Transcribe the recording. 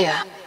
Yeah.